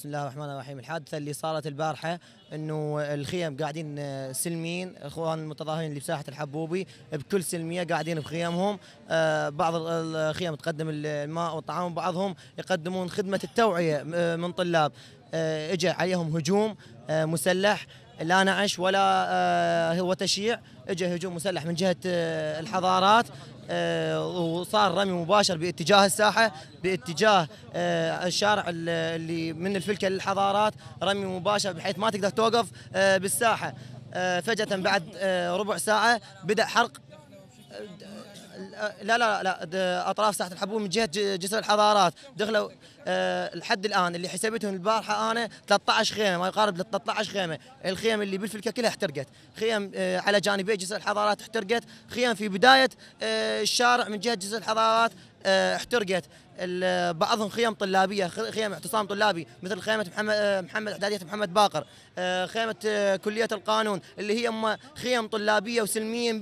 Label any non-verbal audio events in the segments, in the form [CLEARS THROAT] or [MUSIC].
بسم الله الرحمن الرحيم. الحادثة اللي صارت البارحة إنه الخيم قاعدين آه، سلمين إخوان المتظاهرين اللي بساحه الحبوبي بكل سلمية قاعدين بخيامهم آه، بعض ال- الخيم تقدم الماء والطعام وبعضهم يقدمون خدمة التوعية آه، من طلاب. اجى عليهم هجوم مسلح لا نعش ولا هو تشييع اجى هجوم مسلح من جهة الحضارات. وصار رمي مباشر باتجاه الساحة باتجاه آه، الشارع ال- اللي من الفلكة للحضارات رمي مباشر بحيث ما تقدر توقف آه، بالساحة. آه، فجأة بعد آه، ربع ساعة بدأ حرق. لا لا لا أطراف ساحة الحبوب من جهة جسر الحضارات. دخلوا آه، لحد الآن اللي حسبتهم البارحة أنا 13 خيمة ما يقارب ل 13 خيمة، الخيم اللي بالفلكة كلها احترقت، خيم آه، على جانبي جسر الحضارات احترقت، خيم في بداية آه، الشارع من جهة جسر الحضارات آه، احترقت، بعضهم خيم طلابية خيم اعتصام طلابي مثل خيمة محمد آه، محمد اعدادية محمد باقر آه، خيمة آه، كلية القانون اللي هي خيم طلابية وسلمية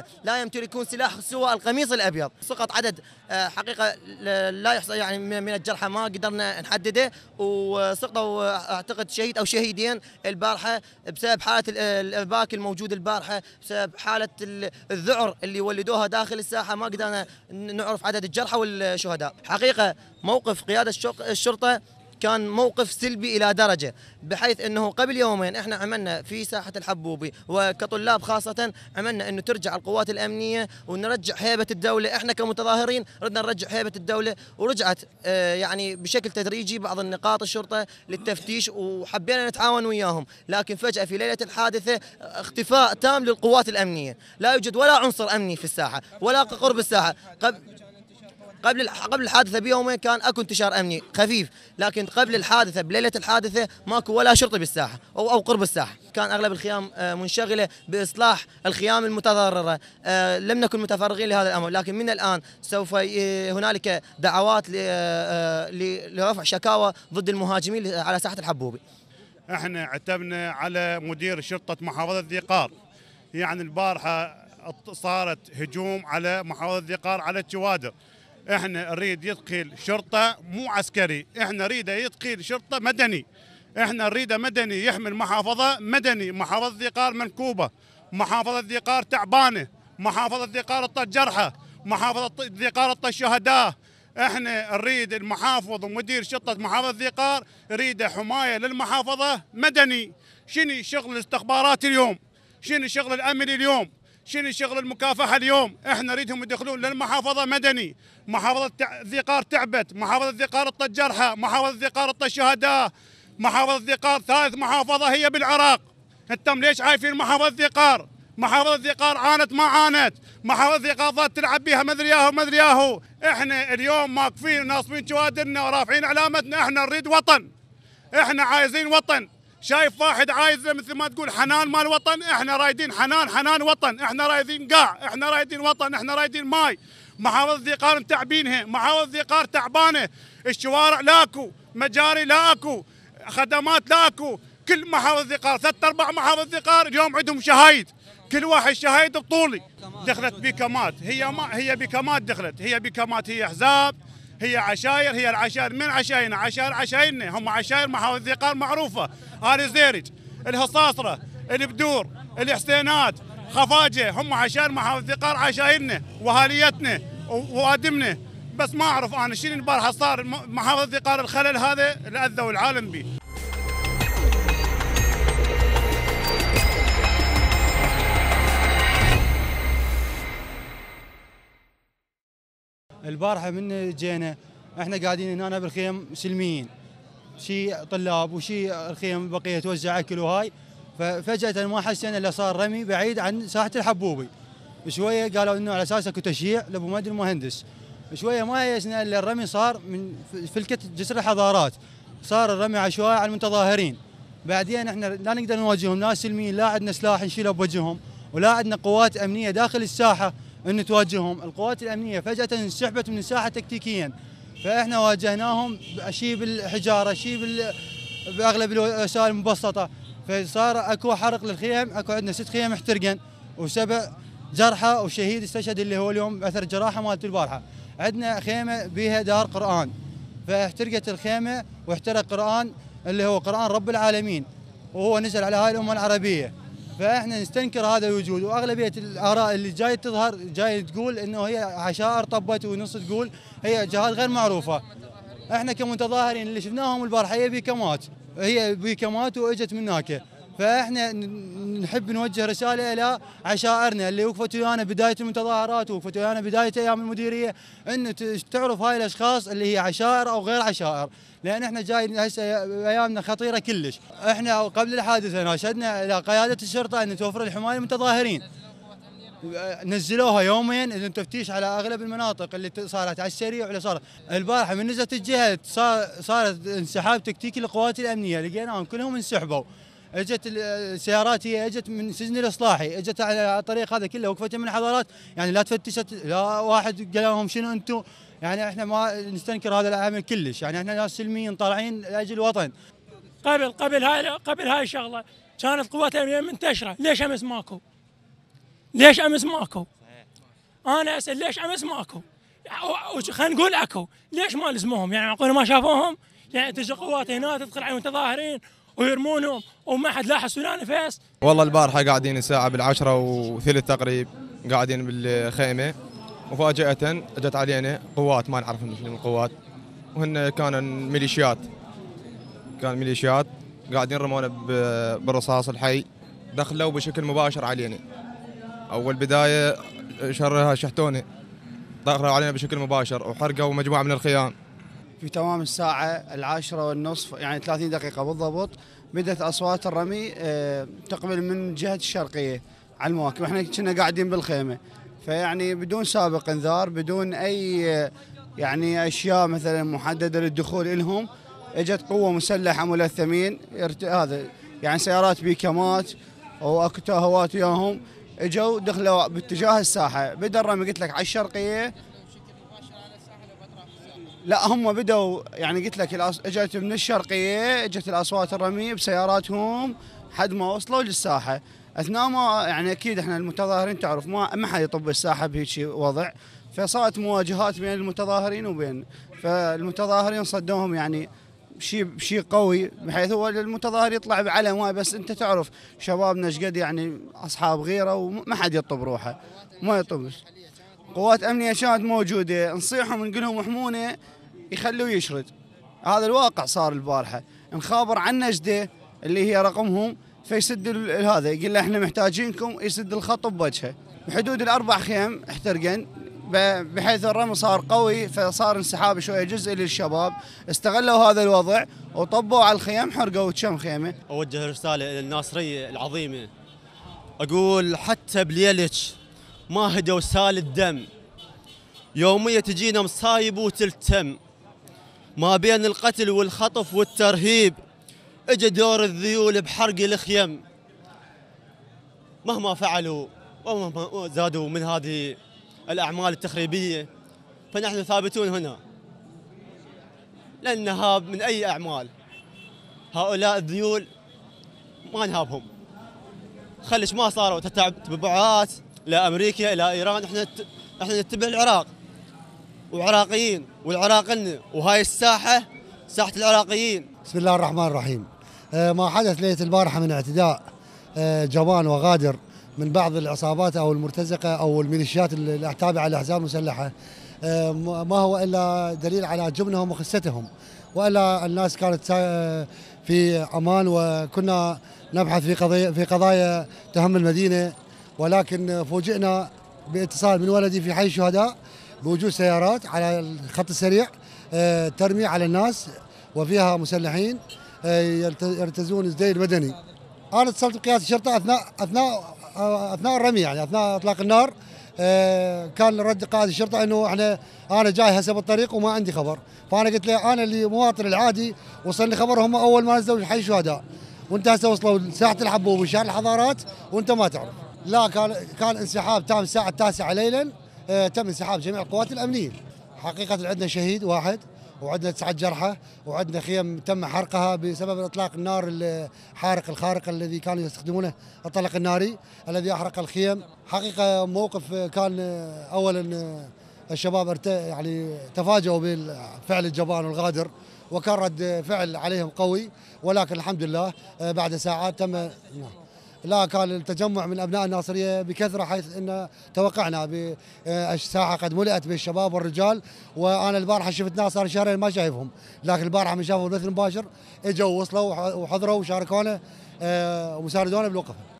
100% لا يمتلكون سلاح سوى القميص الأبيض. سقط عدد حقيقة لا يحصى يعني من الجرحى ما قدرنا نحدده. وسقطوا أعتقد شهيد أو شهيدين البارحة بسبب حالة ال- الارباك الموجود البارحة بسبب حالة ال- الذعر اللي ولدوها داخل الساحة. ما قدرنا نعرف عدد الجرحى والشهداء. حقيقة موقف قيادة الشق- الشرطة كان موقف سلبي إلى درجة بحيث إنه قبل يومين إحنا عملنا في ساحة الحبوبي وكطلاب خاصة عملنا إنه ترجع القوات الأمنية ونرجع هيبة الدولة إحنا كمتظاهرين ردنا نرجع هيبة الدولة ورجعت آه، يعني بشكل تدريجي بعض النقاط الشرطة للتفتيش وحبينا نتعاون وياهم لكن فجأة في ليلة الحادثة اختفاء تام للقوات الأمنية لا يوجد ولا عنصر أمني في الساحة ولا قرب الساحة. قبل قبل قبل الحادثة بيومين كان أكو انتشار أمني خفيف لكن قبل الحادثة بليلة الحادثة ماكو ولا شرطي بالساحة أو أو قرب الساحة. كان أغلب الخيام آه، منشغلة بإصلاح الخيام المتضررة. آه، لم نكن متفرغين لهذا الأمر لكن من الآن سوف هنالك دعوات آه، لرفع شكاوى ضد المهاجمين على ساحة الحبوبي. إحنا عتبنا على مدير شرطة محافظة ذي قار يعني البارحة صارت هجوم على محافظة ذي قار على الشوادر إحنا نريد يدخل شرطة مو عسكري. إحنا نريده يدخل شرطة مدني. إحنا نريده مدني يحمل محافظة مدني محافظة ذي قار منكوبه محافظة ذي قار تعبانة محافظة ذي قار طت جرحى محافظة ذي قار طت شهداء. إحنا نريد المحافظ ومدير شرطة محافظة ذي قار يريد حماية للمحافظة مدني. شنو شغل الاستخبارات اليوم؟ شنو شغل الأمن اليوم؟ شنو شغل المكافحة اليوم؟ إحنا نريدهم يدخلون للمحافظة مدني محافظة تع- ذي قار تعبت محافظة ذي قار طت جرحى محافظة ذي قار طت شهداء محافظة ذي قار ثالث محافظة هي بالعراق. أنتم ليش عايفين محافظة ذي قار محافظة ذي قار عانت ما عانت محافظة ذي قار ظلت تلعب بيها مدري ياهو مدري ياهو. إحنا اليوم واقفين ناصبين شوادرنا ورافعين علامتنا إحنا نريد وطن. إحنا عايزين وطن. شايف واحد عايز مثل ما تقول حنان مال وطن إحنا رايدين حنان حنان وطن إحنا رايدين قاع إحنا رايدين وطن إحنا رايدين ماي. محافظة ذيقار متعبينها محافظة ذيقار تعبانة. الشوارع لاكو مجاري لاكو خدمات لاكو. كل محافظة ذيقار ثلاث ارباع محافظة ذيقار اليوم عندهم شهايد. كل واحد شهايد بطولي. دخلت بكمات. هي ما هي بكمات دخلت. هي بكمات هي احزاب هي عشاير هي العشاير. من عشايرنا؟ عشاير عشايرنا. هم عشاير محافظة ذيقار معروفة. آل زيرج الهصاصرة البدور الحسينات خفاجة. هم عشاير محافظة ذيقار عشايرنا وهاليتنا ووادمنا. بس ما أعرف أنا شنو البارحة صار محافظة ذيقار الخلل هذا اللي أذوا العالم به. البارحة من جينا إحنا قاعدين هنا بالخيم سلميين شي طلاب وشي الخيم بقية توزع أكل وهاي. ففجاه ما حسينا إلا صار رمي بعيد عن ساحة الحبوبي. شوية قالوا إنه على أساس أكو تشييع لأبو مجد المهندس. شوية ما يسنا إلا الرمي صار من فلكة جسر الحضارات. صار الرمي عشوائي على المتظاهرين. بعدين إحنا لا نقدر نواجههم ناس سلميين لا عندنا سلاح نشيله بوجههم ولا عندنا قوات أمنية داخل الساحة. إن تواجههم. القوات الأمنية فجأة انسحبت من الساحه تكتيكيا. فإحنا واجهناهم شيء بالحجارة شيء بال... بأغلب الوسائل المبسطة. فصار أكو حرق للخيم أكو عندنا ست خيم احترقن. وسبع جرحى وشهيد استشهد اللي هو اليوم أثر الجراحه مالت البارحة. عندنا خيمة بها دار قرآن. فاحترقت الخيمة واحترق قرآن اللي هو قرآن رب العالمين. وهو نزل على هاي الأمة العربية. فاحنا نستنكر هذا الوجود. وأغلبية الآراء اللي جاي تظهر جاي تقول إنه هي عشائر طبت ونص تقول هي جهات غير معروفة. إحنا كمتظاهرين اللي شفناهم البارحة هي بيكمات هي بيكمات وإجت من هناك. فاحنا نحب نوجه رسالة إلى عشائرنا اللي وقفت ويانا بداية المتظاهرات وقفت ويانا بداية أيام المديرية انه تعرف هاي الأشخاص اللي هي عشائر أو غير عشائر لأن إحنا جاي هسه أيامنا خطيرة كلش. إحنا قبل الحادثة ناشدنا إلى قيادة الشرطة إن توفر الحماية للمتظاهرين. نزلوها يومين تفتيش على أغلب المناطق اللي صارت على السريع ولا صارت. البارحة من نزلت الجهة صارت انسحاب تكتيكي للقوات الأمنية لقيناهم كلهم انسحبوا. اجت السيارات هي اجت من سجن الاصلاحي اجت على الطريق هذا كله وقفت من الحضارات. يعني لا تفتشت لا واحد قال لهم شنو أنتم؟ يعني إحنا ما نستنكر هذا العمل كلش. يعني إحنا ناس سلميين طالعين لاجل الوطن. قبل قبل هاي قبل هاي الشغله كانت قوات الأمنية منتشرة. ليش أمس ماكو؟ ليش أمس ماكو؟ أنا أسأل ليش أمس ماكو؟ خلينا نقول أكو. ليش ما لزموهم؟ يعني معقول ما شافوهم؟ يعني تجي قوات هنا تدخل على المتظاهرين ويرمونهم وما حد لاحظ ولا نفس والله البارحة قاعدين الساعة بالعشرة وثلث تقريب قاعدين بالخيمة. مفاجأة اجت علينا قوات ما نعرف شنو القوات. وهن كانوا ميليشيات كان ميليشيات قاعدين رمونا بالرصاص الحي. دخلوا بشكل مباشر علينا. أول بداية شرها شحتوني. دخلوا علينا بشكل مباشر وحرقوا مجموعة من الخيام. في تمام الساعة العاشرة والنصف يعني 30 دقيقة بالضبط. بدأت أصوات الرمي آه، تقبل من جهة الشرقية على المواكب. إحنا كنا قاعدين بالخيمة. فيعني بدون سابق إنذار بدون أي يعني أشياء مثلا محددة للدخول لهم إجت قوة مسلحة ملثمين. هذا يعني سيارات بيكمات واكو تهوات وياهم إجوا دخلوا باتجاه الساحة. بدأ الرمي قلت لك على الشرقية. لا هم بدوا يعني قلت لك إجت من الشرقية إجت الأصوات الرمي بسياراتهم حد ما وصلوا للساحة. أثناء ما يعني أكيد إحنا المتظاهرين تعرف ما ما حد يطب الساحة بهيك وضع. فصارت مواجهات بين المتظاهرين وبين فالمتظاهرين صدوهم يعني شيء شيء قوي بحيث هو المتظاهر يطلع بعلم. بس أنت تعرف شبابنا إيش قد يعني أصحاب غيره وما حد يطب روحه ما يطبش. قوات أمنية كانت موجودة نصيحهم نقول لهم احمونا يخلوه يشرد. هذا الواقع صار البارحة. نخابر عن نجدة اللي هي رقمهم فيسد هذا يقول له إحنا محتاجينكم يسد الخط بوجهه. بحدود الأربع خيم احترقن. بحيث الرمي صار قوي فصار انسحاب شوية جزء للشباب. استغلوا هذا الوضع وطبوا على الخيم حرقوا كم خيمة. أوجه رسالة للناصريه العظيمة. أقول حتى بليلك ما هدوا سال الدم. يومية تجينا مصايب وتلتم. ما بين القتل والخطف والترهيب. اجى دور الذيول بحرق الخيم. مهما فعلوا ومهما زادوا من هذه الأعمال التخريبية فنحن ثابتون هنا. لن نهاب من أي أعمال. هؤلاء الذيول ما نهابهم. خلش ما صاروا تتبعات لامريكا إلى إيران. إحنا إحنا نتبع العراق. وعراقيين. والعراق لنا وهاي الساحة ساحة العراقيين. بسم الله الرحمن الرحيم. آه، ما حدث ليلة البارحة من اعتداء آه، جبان وغادر من بعض العصابات أو المرتزقة أو الميليشيات التابعة للأحزاب المسلحة. آه، ما هو إلا دليل على جبنهم وخستهم وإلا الناس كانت في أمان وكنا نبحث في قضايا في قضايا تهم المدينة. ولكن فوجئنا بإتصال من ولدي في حي الشهداء بوجود سيارات على الخط السريع آه، ترمي على الناس وفيها مسلحين آه، يرتزون الزي المدني أنا اتصلت بقيادة الشرطة اثناء اثناء آه، أثناء الرمي يعني أثناء إطلاق النار. كان رد قائد الشرطة إنه إحنا أنا جاي هسه بالطريق وما عندي خبر. فأنا قلت له أنا اللي مواطن العادي وصلني خبر هم أول ما نزلوا حي الشهداء وأنت هسه وصلوا ساعه الحبوب وشارع الحضارات وأنت ما تعرف. لا كان كان انسحاب تام الساعة التاسعة ليلا. تم انسحاب جميع القوات الأمنية حقيقة عندنا شهيد واحد وعندنا تسعة جرحى وعندنا خيم تم حرقها بسبب إطلاق النار الحارق الخارق الذي كانوا يستخدمونه الطلق الناري الذي أحرق الخيم حقيقة موقف كان اولا الشباب ارت... يعني تفاجؤوا بالفعل الجبان والغادر وكان رد فعل عليهم قوي ولكن الحمد لله بعد ساعات تم نعم. لا كان التجمع من أبناء الناصرية بكثرة حيث إن توقعنا بالساحه قد ملئت بالشباب والرجال وأنا البارحة شفت ناس صار شهرين ما شايفهم لكن البارحة من شافوا البث المباشر إجوا وصلوا وحضروا وشاركونا آه، ومساندونا بالوقفه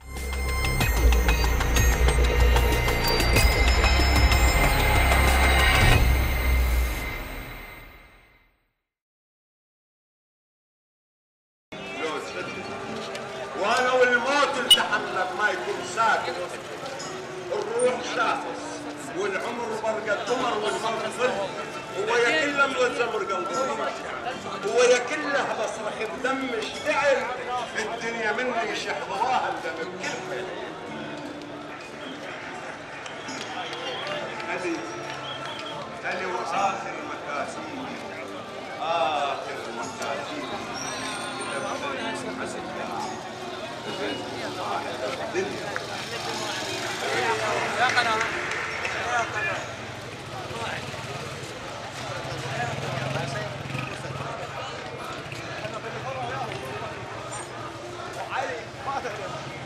Father.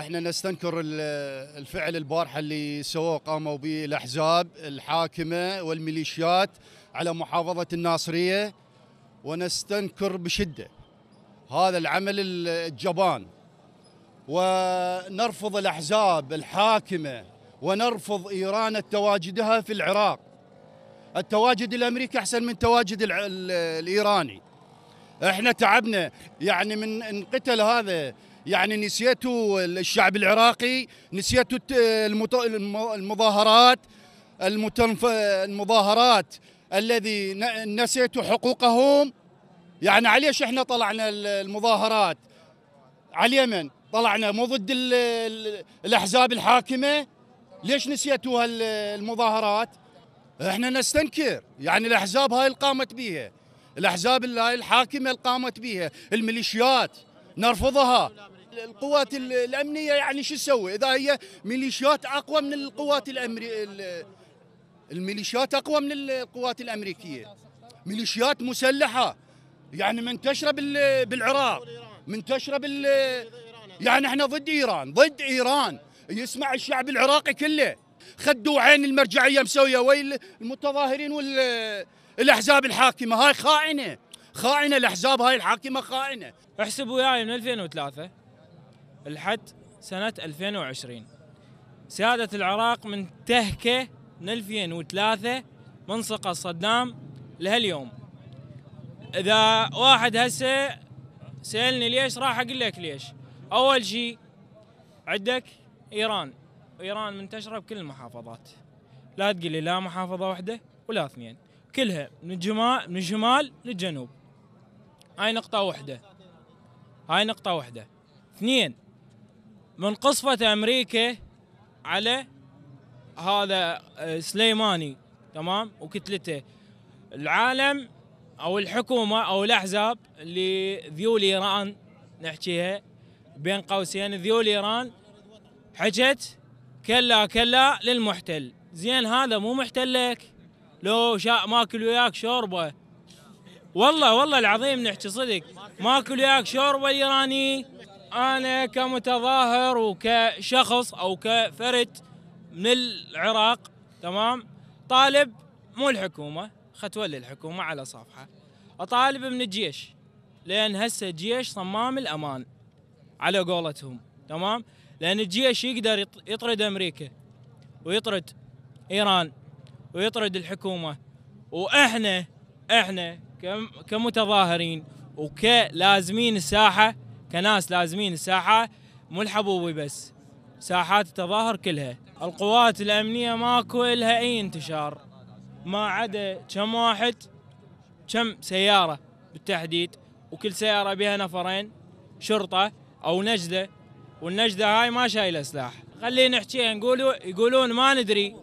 إحنا نستنكر ال- الفعل البارحة اللي سووه قاموا به الأحزاب الحاكمة والميليشيات على محافظة الناصرية ونستنكر بشدة هذا العمل ال- الجبان. ونرفض الأحزاب الحاكمة ونرفض إيران تواجدها في العراق. التواجد الأمريكي أحسن من تواجد الإيراني. إحنا تعبنا يعني من انقتل هذا يعني نسيتوا الشعب العراقي نسيتوا المظاهرات المتنف... المظاهرات الذي نسيتوا حقوقهم. يعني عليش إحنا طلعنا ال- المظاهرات؟ على اليمن طلعنا مو ضد ال- ال- الأحزاب الحاكمة. ليش نسيتوا هال- المظاهرات؟ إحنا نستنكر. يعني الأحزاب هاي اللي قامت بيها. الأحزاب هاي الحاكمة اللي قامت بيها. الميليشيات. نرفضها. القوات ال- الأمنية يعني شو تسوي؟ إذا هي ميليشيات أقوى من القوات الامري ال- الميليشيات أقوى من القوات الأمريكية. ميليشيات مسلحة. يعني منتشرة بال- بالعراق. منتشرة بال يعني إحنا ضد إيران. ضد إيران. يسمع الشعب العراقي كله. خدوا عين المرجعية مسوية. ويل المتظاهرين والاحزاب الحاكمة. هاي خائنة. خائنة الأحزاب هاي الحاكمة خائنة. احسب وياي من 2003 لحد سنة 2020 سيادة العراق منتهكة من 2003 من سقط صدام لهاليوم. إذا واحد هسه سألني ليش راح أقول لك ليش. أول شيء عندك إيران. إيران منتشرة بكل المحافظات. لا تقول لي لا محافظة واحدة ولا اثنين. كلها من الجمال من الشمال للجنوب. هاي نقطة واحدة. هاي نقطة واحدة. اثنين من قصفة أمريكا على هذا آه، سليماني تمام؟ وكتلته. العالم أو الحكومة أو الأحزاب اللي ذيول إيران نحكيها بين قوسين ذيول إيران حكت كلا كلا للمحتل. زين هذا مو محتل لك. لو شاء ماكل وياك شوربة. والله والله العظيم نحكي صدق ماكل وياك شوربة الايراني أنا كمتظاهر وكشخص أو كفرد من العراق تمام؟ طالب مو الحكومة ختولي الحكومة على صفحة. أطالب من الجيش لأن هسه الجيش صمام الأمان على قولتهم تمام؟ لأن الجيش يقدر يط- يطرد أمريكا ويطرد إيران ويطرد الحكومة. وإحنا إحنا كمتظاهرين وكلازمين الساحة كناس لازمين الساحة مو الحبوبي بس. ساحات التظاهر كلها. القوات الأمنية ماكو لها أي انتشار. ما عدا كم واحد كم سيارة بالتحديد وكل سيارة بها نفرين شرطة أو نجدة. والنجدة هاي ما شايلة سلاح. خلينا نحكيها نقولوا يقولون ما ندري.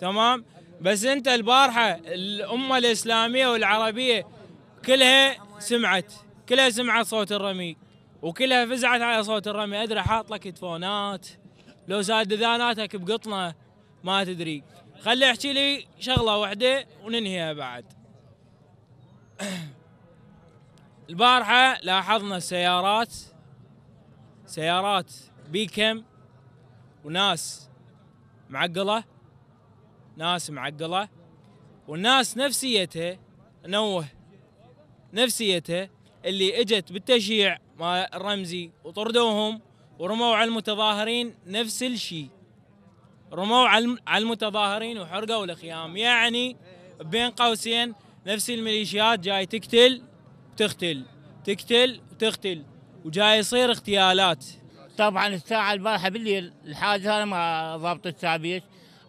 تمام؟ بس أنت البارحة الأمة الإسلامية والعربية كلها سمعت كلها سمعت صوت الرمي وكلها فزعت على صوت الرمي. أدري حاط لك هيدفونات لو زاد ذاناتك بقطنة ما تدري. خلي أحكي لي شغلة واحدة وننهيها بعد. [CLEARS THROAT] البارحة لاحظنا السيارات سيارات بيكم وناس معقلة ناس معقلة والناس نفسيتها نوه. نفسيتها اللي اجت بالتشييع مال الرمزي وطردوهم ورموا على المتظاهرين نفس الشيء. رموا على الم- على المتظاهرين وحرقوا الخيام يعني بين قوسين نفس الميليشيات جاي تقتل وتقتل تقتل وتقتل وجاي يصير اغتيالات. طبعا الساعة البارحة بالليل الحادث هذا مع ضابط التعبيش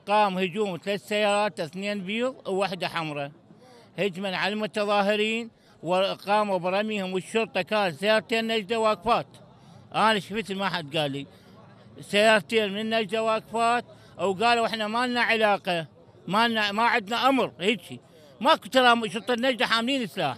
قام هجوم ثلاث سيارات اثنين بيض وواحدة حمراء. هجما على المتظاهرين وقاموا برميهم والشرطة كانت سيارتين نجدة واقفات أنا شفت ما حد قال لي. سيارتين من نجدة واقفات وقالوا إحنا ما لنا علاقة ما لنا ما عندنا أمر هيك. ماكو ترى شرطة نجدة حاملين سلاح.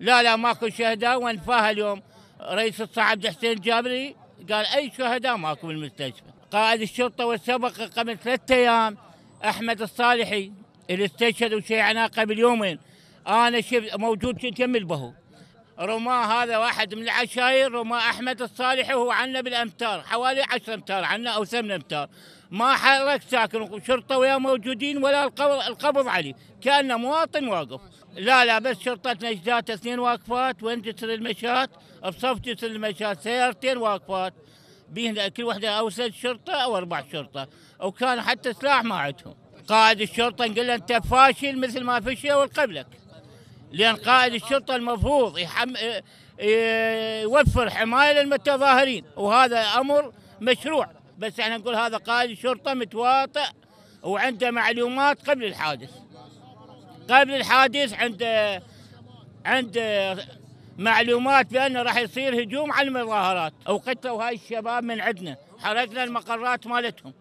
لا لا ماكو شهداء. وانفاها اليوم رئيس الصعب عبد الحسين الجابري قال أي شهداء ماكو بالمستشفى قائد الشرطة والسبق قبل ثلاثة أيام أحمد الصالحي اللي استشهد وشيعناه قبل يومين. أنا شفت موجود كنت يم البهو رماه هذا واحد من العشاير رماه أحمد الصالحي وهو عنا بالأمتار حوالي 10 أمتار عنا أو 8 أمتار. ما حرك ساكن شرطة ويا موجودين ولا القبض, عليه كأنه مواطن واقف. لا لا بس شرطة نجدات اثنين واقفات وين جسر المشات بصف جسر المشات سيارتين واقفات. بين كل واحدة أو ست شرطة أو أربع شرطة. وكان حتى سلاح ما عندهم. قائد الشرطة نقول له أنت فاشل مثل ما فشل قبلك. لأن قائد الشرطة المفروض يحم... يوفر حماية للمتظاهرين وهذا أمر مشروع. بس إحنا نقول هذا قائد الشرطة متواطئ وعنده معلومات قبل الحادث. قبل الحادث عند عند معلومات بأن راح يصير هجوم على المظاهرات. وقتلوا هاي الشباب من عندنا. حرقنا المقرات مالتهم.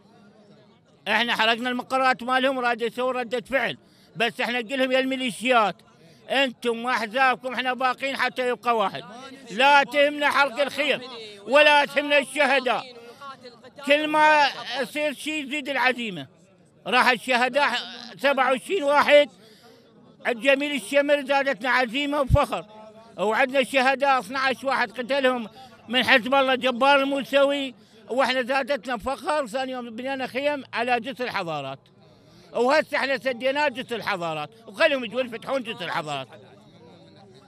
إحنا حرقنا المقرات مالهم وراد يسووا ردة فعل. بس إحنا نقول لهم يا الميليشيات. أنتم واحزابكم إحنا باقين حتى يبقى واحد. لا تهمنا حرق الخير ولا تهمنا الشهداء كل ما يصير شيء يزيد العزيمة. راح الشهداء 27 واحد. عند جميل الشمر زادتنا عزيمة وفخر. وعندنا شهداء 12 واحد قتلهم من حزب الله جبار الموسوي. وإحنا زادتنا فخر ثاني يوم بنينا خيم على جسر الحضارات. وهسه إحنا سديناه جسر الحضارات. وخليهم يجون يفتحون جسر الحضارات.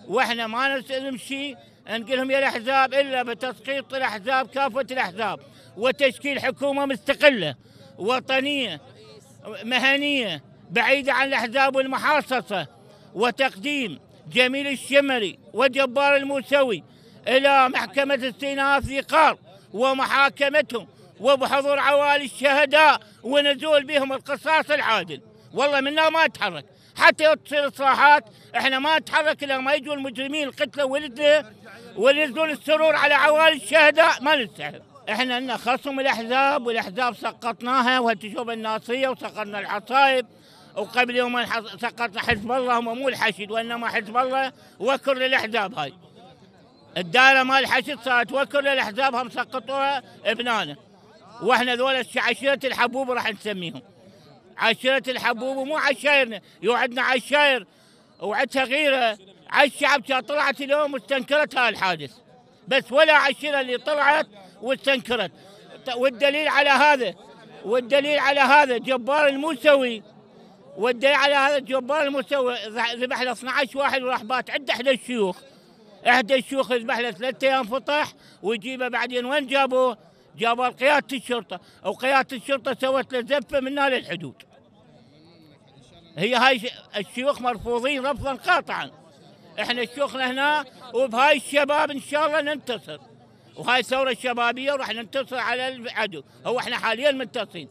وإحنا ما نستلم شيء نقول لهم يا الأحزاب إلا بتسقيط الأحزاب كافة الأحزاب. وتشكيل حكومة مستقلة وطنية مهنية بعيدة عن الأحزاب والمحاصصه وتقديم جميل الشمري وجبار الموسوي إلى محكمة استئناف ذي قار ومحاكمتهم. وبحضور عوالي الشهداء ونزول بهم القصاص العادل. والله منا ما نتحرك حتى تصير اصلاحات إحنا ما نتحرك إلا ما يجوا المجرمين القتلة ولدنا وينزلون السرور على عوالي الشهداء ما نستحق إحنا لنا خصم الأحزاب والأحزاب سقطناها وتشوف الناصية وسقطنا العصايب وقبل حص- سقطنا حزب الله هم مو الحشد وإنما حزب الله وكر للاحزاب هاي. الدائرة مال الحشد صارت وكر للاحزاب هم سقطوها ابنانه وإحنا ذول الش- عشيرة الحبوب راح نسميهم. عشيرة الحبوب ومو عشايرنا يوعدنا عشاير وعدها غيرة. على الشعب طلعت اليوم واستنكرت هذا الحادث. بس ولا عشيرة اللي طلعت واستنكرت. والدليل على هذا والدليل على هذا جبار الموسوي. والدليل على هذا جبار الموسوي ذبح له 12 واحد وراح بات عند إحدى الشيوخ. إحدى الشيوخ ذبح له ثلاث أيام فطح ويجيبه بعدين وين جابوه؟ جابوا قياده الشرطة وقيادة الشرطة سوت له زفه من هنا للحدود هي هاي الشيوخ مرفوضين رفضا قاطعا. إحنا شيوخنا هنا وبهاي الشباب إن شاء الله ننتصر. وهاي ثوره شبابيه وراح ننتصر على العدو. هو إحنا حاليا منتصرين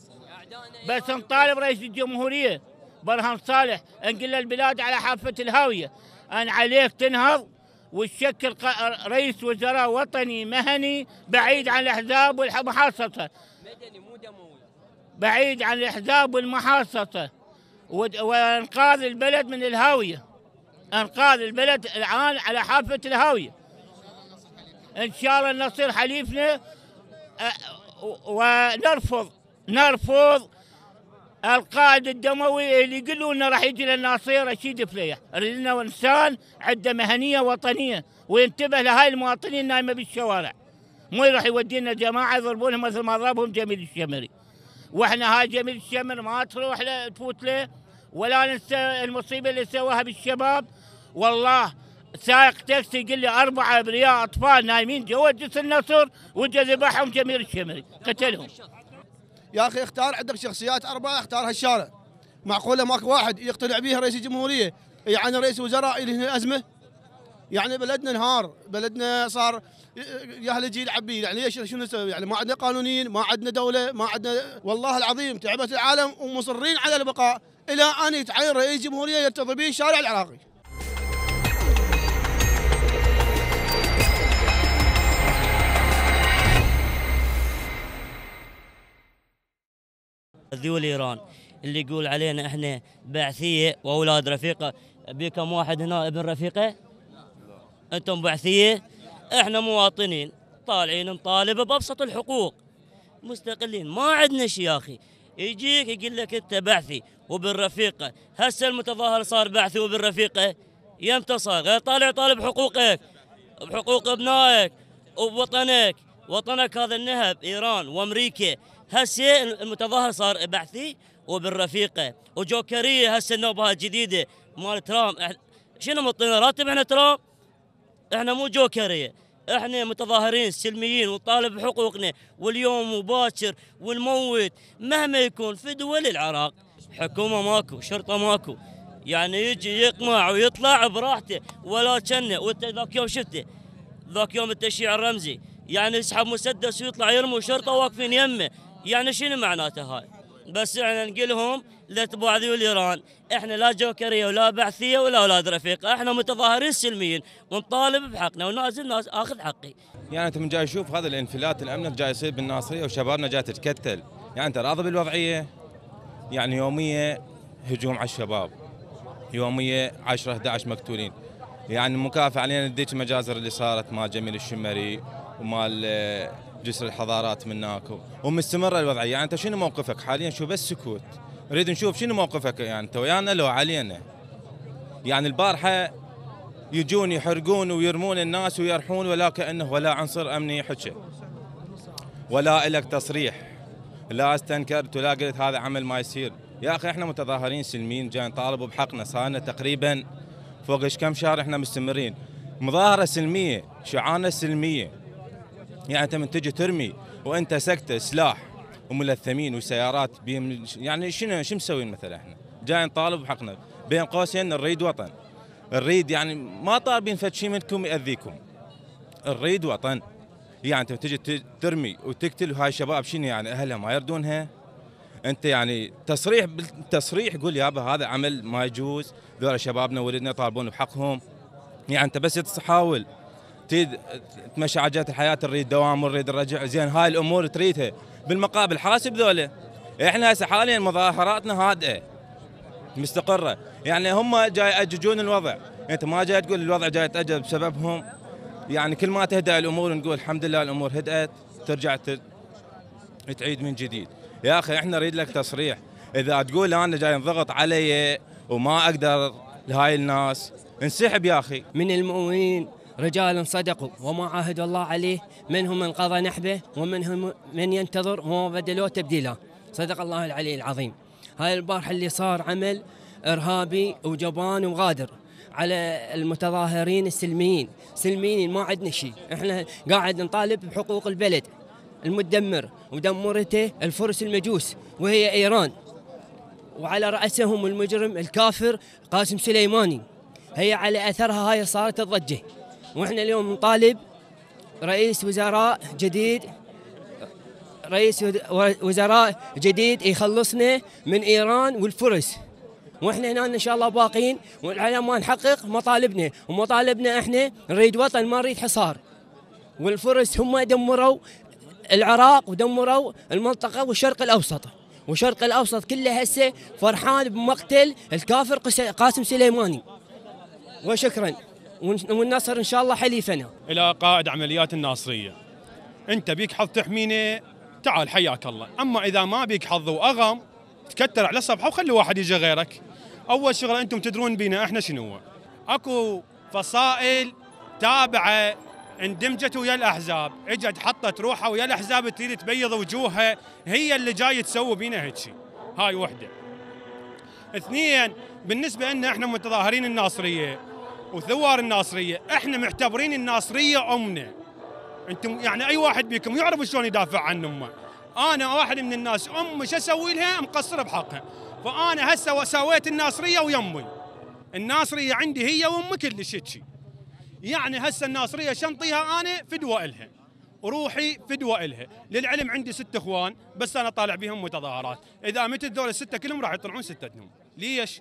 بس نطالب رئيس الجمهورية برهان صالح له البلاد على حافة الهاوية. ان عليك تنهض. وتشكل رئيس وزراء وطني مهني بعيد عن الأحزاب والمحاصصة. بعيد عن الأحزاب والمحاصصة. وأنقاذ البلد من الهاوية. أنقاذ البلد الآن على حافة الهاوية. إن شاء الله نصير حليفنا ونرفض نرفض القائد الدموي اللي يقولوا انه راح يجي للناصير رشيد فليح، لنا إنسان عنده مهنية وطنية وينتبه لهاي المواطنين النايمه بالشوارع. مو يروح يودينا جماعة يضربونهم مثل ما ضربهم جميل الشمري. وإحنا هاي جميل الشمر ما تروح له تفوت له ولا ننسى المصيبة اللي سواها بالشباب والله سائق تاكسي يقول لي أربعة أبرياء أطفال نايمين جوا جسر النصر وجا ذبحهم جميل الشمري قتلهم. يا أخي اختار عندك شخصيات أربعة اختار هالشارع. معقولة ماكو واحد يقتنع بها رئيس الجمهورية؟ يعني رئيس وزراء اللي هنا أزمة؟ يعني بلدنا انهار بلدنا صار يهلج يلعب بيه يعني ليش شنو نسوي؟ يعني ما عندنا قانونيين ما عندنا دولة ما عندنا والله العظيم تعبت العالم ومصرين على البقاء إلى أن يتعين رئيس جمهورية يرتضي به الشارع العراقي. ذيول ايران اللي يقول علينا إحنا بعثية وأولاد رفيقة. بكم واحد هنا ابن رفيقة؟ أنتم بعثية؟ إحنا مواطنين طالعين نطالب بأبسط الحقوق. مستقلين. ما عندنا شيء يا أخي. يجيك يقول لك أنت بعثي وبالرفيقه هسه المتظاهر صار بعثي وبالرفيقه يمتى صار غير طالع طالب حقوقك. بحقوق أبنائك وبوطنك. وطنك هذا النهب إيران وأمريكا. هسه المتظاهر صار بعثي وبالرفيقه وجوكريه هسه النوبه الجديده مال ترامب. شنو مطينا راتب إحنا ترامب؟ إحنا مو جوكريه إحنا متظاهرين سلميين ونطالب بحقوقنا. واليوم وباكر ونموت مهما يكون في دول العراق حكومة ماكو شرطة ماكو. يعني يجي يقمع ويطلع براحته ولا كنه وانت ذاك يوم شفته؟ ذاك يوم التشييع الرمزي. يعني يسحب مسدس ويطلع يرمي شرطة واقفين يمه. يعني شنو معناته هاي؟ بس إحنا نقلهم لا تبوا ذيول ايران إحنا لا جوكرية ولا بعثية ولا أولاد رفيقه إحنا متظاهرين سلميين. ونطالب بحقنا ونازل ناس آخذ حقي. يعني انت من جاي تشوف هذا الانفلات الأمن جاي يصير بالناصرية وشبابنا جاي تتكتل. يعني انت راضي بالوضعية؟ يعني يومية هجوم على الشباب. يومية 10 11 مقتولين. يعني مكافأة علينا. نديك المجازر اللي صارت مال جميل الشمري ومال آه، جسر الحضارات مناك ومستمرة الوضعيه يعني انت شنو موقفك؟ حاليا شو بس سكوت؟ نريد نشوف شنو موقفك؟ يعني انت ويانا لو علينا. يعني البارحة يجون يحرقون ويرمون الناس ويرحون ولا كأنه ولا عنصر أمني حكى ولا لك تصريح. لا استنكرت ولا قلت هذا عمل ما يصير. يا أخي إحنا متظاهرين سلميين جاي نطالبوا بحقنا صار تقريبا فوق إيش كم شهر إحنا مستمرين. مظاهرة سلمية شعارنا سلمية. يعني أنت من تجي ترمي وأنت سكتة سلاح وملثمين وسيارات بيهم يعني شنو شو مسوين مثلا إحنا؟ جاي نطالب بحقنا. بين قوسين نريد وطن. نريد يعني ما طالبين فد شيء منكم يأذيكم. نريد وطن. يعني أنت تجي ترمي وتقتل وهاي الشباب شنو يعني؟ أهلها ما يردونها. أنت يعني تصريح بالتصريح قول يابا هذا عمل ما يجوز. ذولا شبابنا ولدنا يطالبون بحقهم. يعني أنت بس تحاول تريد تمشي عجله الحياة تريد دوام نريد الرجع. زين هاي الأمور تريدها بالمقابل حاسب ذولا. إحنا هسه حاليا مظاهراتنا هادئة مستقرة. يعني هم جاي يأججون الوضع. أنت ما جاي تقول الوضع جاي يتأجج بسببهم. يعني كل ما تهدأ الأمور نقول الحمد لله الأمور هدأت ترجع تعيد من جديد. يا أخي إحنا نريد لك تصريح. إذا تقول أنا جاي انضغط علي وما أقدر لهاي الناس انسحب يا أخي. من المؤمنين رجال صدقوا وما عاهدوا الله عليه. منهم من قضى نحبه ومنهم من ينتظر وما بدلوا تبديلا. صدق الله العلي العظيم. هاي البارحة اللي صار عمل إرهابي وجبان وغادر على المتظاهرين السلميين. سلميين ما عندنا شيء. إحنا قاعد نطالب بحقوق البلد. المدمر ودمرته الفرس المجوس وهي إيران. وعلى رأسهم المجرم الكافر قاسم سليماني. هي على أثرها هاي صارت الضجة. وإحنا اليوم نطالب رئيس وزراء جديد رئيس وزراء جديد يخلصنا من إيران والفرس. وإحنا هنا إن شاء الله باقين وعلى ما نحقق مطالبنا. ومطالبنا إحنا نريد وطن ما نريد حصار. والفرس هم دمروا العراق ودمروا المنطقة والشرق الأوسط. والشرق الأوسط كله هسه فرحان بمقتل الكافر قاسم سليماني. وشكرا. والنصر إن شاء الله حليفنا. إلى قائد عمليات الناصرية. أنت بيك حظ تحميني تعال حياك الله. أما إذا ما بيك حظ واغم تكتر على صفحة وخلي واحد يجي غيرك. أول شغلة أنتم تدرون بينا إحنا شنو أكو فصائل تابعة اندمجت ويا الأحزاب. إجت حطت روحها ويا الأحزاب تريد تبيض وجوهها. هي اللي جاي تسوي بينا هيك هاي وحدة. اثنين بالنسبة لنا إحنا متظاهرين الناصرية وثوار الناصرية إحنا معتبرين الناصرية امنا أنتم يعني أي واحد بيكم يعرف شلون يدافع عن أمه. أنا واحد من الناس امي شو أسوي لها؟ مقصرة بحقها. فأنا هسه سويت الناصرية وأمي. الناصرية عندي هي وأمي كلش هيك يعني هسه الناصرية شنطيها أنا فدوة إلها. وروحي فدوة إلها. للعلم عندي ست إخوان بس أنا طالع بهم متظاهرات. إذا متت ذول السته كلهم راح يطلعون ستتهم ليش؟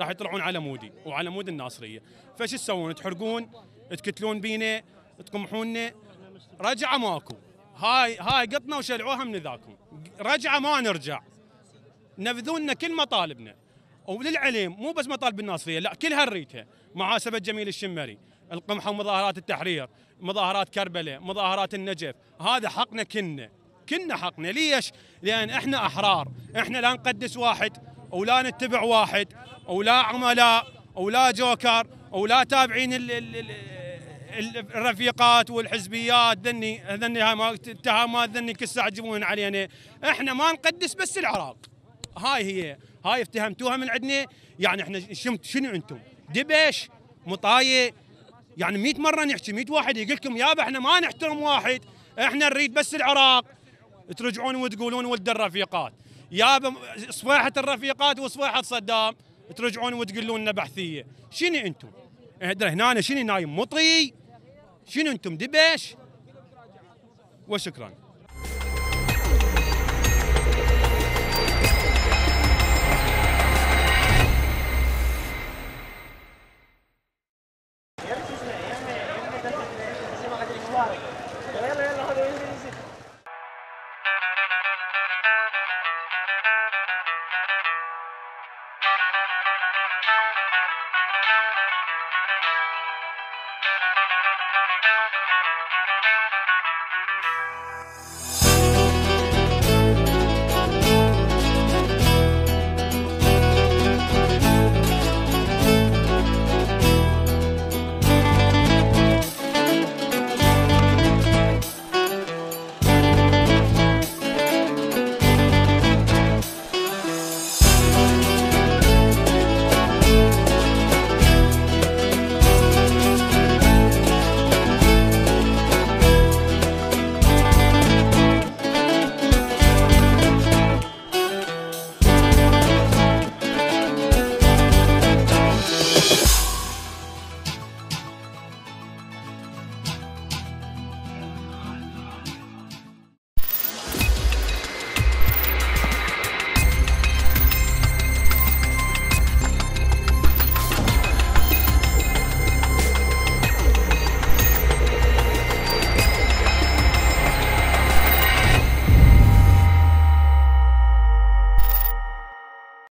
راح يطلعون على مودي وعلى مود الناصرية. فش تسوون؟ تحرقون؟ تكتلون بينا؟ تقمعونا رجعة ماكو. هاي هاي قطنا وشلعوها من ذاكم. رجعة ما نرجع. نفذوا لنا كل مطالبنا. وللعلم مو بس مطالب الناصرية لا كلها نريدها محاسبه جميل الشمري. القمحه ومظاهرات التحرير مظاهرات كربلاء مظاهرات النجف هذا حقنا كنا كنا حقنا. ليش؟ لأن إحنا أحرار إحنا لا نقدس واحد ولا نتبع واحد ولا عملاء ولا جوكر ولا تابعين ال ال ال ال- الرفيقات والحزبيات ذني ذني اتهامات ذني كل ساعه تجيبون علينا. إحنا ما نقدس بس العراق. هاي هي هاي افتهمتوها من عندنا. يعني إحنا شنو أنتم؟ دبش مطاية يعني 100 مرة نحكي 100 واحد يقول لكم يابا إحنا ما نحترم واحد إحنا نريد بس العراق. ترجعون وتقولون ولد الرفيقات. يابا صفيحة الرفيقات وصفيحة صدام ترجعون وتقولون لنا بحثية. شنو أنتم؟ هنا شنو نايم؟ مطري شنو أنتم؟ دبش. وشكرا.